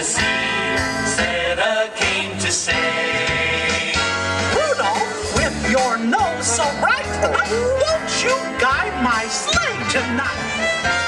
the sea. Santa came to say, Rudolph, with your nose so bright, won't you guide my sleigh tonight?